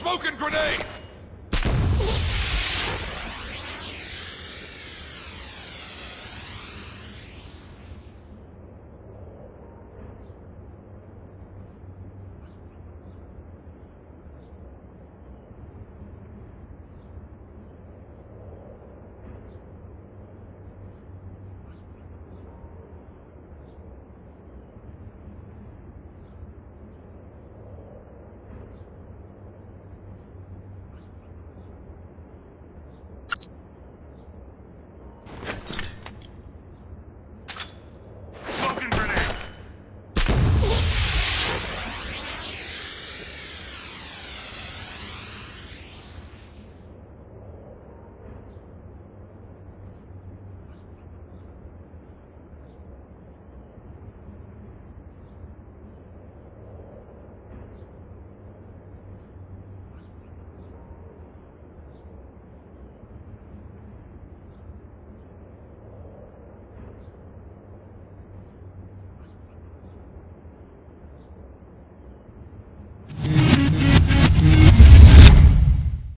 Smoking grenade!